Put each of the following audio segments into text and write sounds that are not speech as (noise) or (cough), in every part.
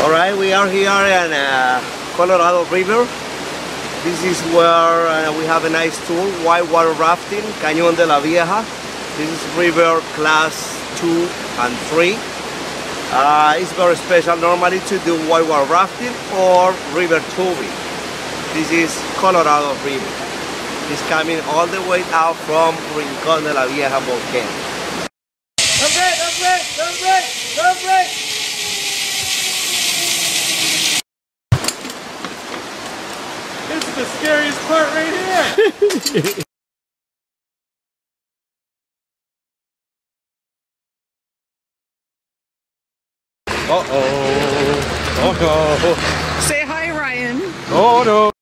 All right, we are here in uh, Colorado River. This is where uh, we have a nice tour, whitewater rafting, Cañón de la Vieja. This is river class 2 and 3. Uh, it's very special normally to do whitewater rafting or river tubing. This is Colorado River. It's coming all the way out from Rincón de la Vieja volcano. Don't break, don't break, don't break, don't break. This is the part right here. (laughs) Uh-oh. Oh no. Say hi, Ryan. Oh no.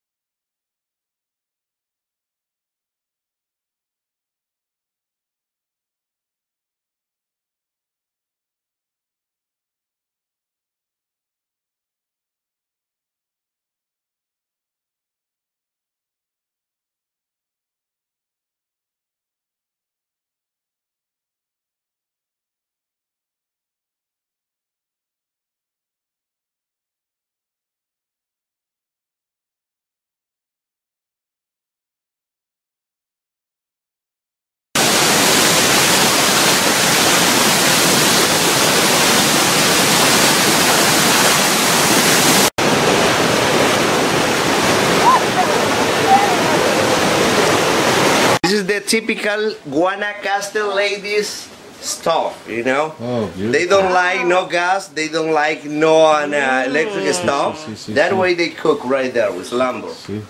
Typical Guanacaste ladies stuff, you know? Oh. They don't like no gas, they don't like no uh, electric stuff. see, see, that see. way they cook right there with lumber. See,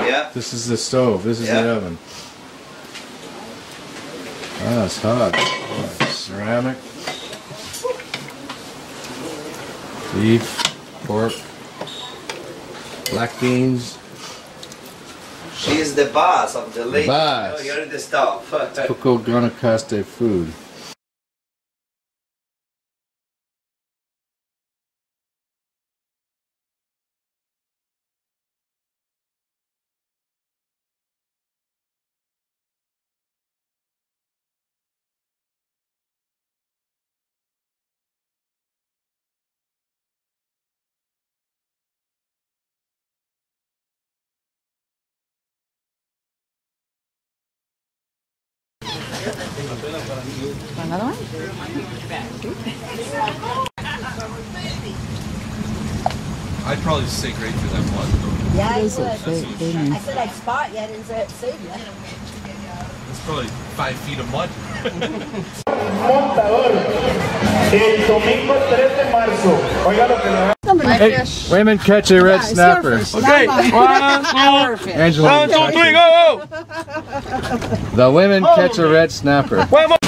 Yeah. this is the stove. This is Yeah. the oven. Ah, it's hot. Ceramic. Beef, pork, black beans. She is the boss of the lady. Boss. You know, you're the stuff. Coco Guanacaste food. Another one? I'd probably say great for that mud. Yeah, I It is a would. fake, isn't it? I said I'd spot you, I didn't say I'd save you. It's probably five feet of mud. Montador. El domingo 3 de marzo. Oiga lo que le va Hey, women catch a red snapper. Okay, one, two, Angela, one, two, three, go, go. the women catch a red snapper. One more.